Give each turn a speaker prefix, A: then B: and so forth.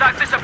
A: Contact this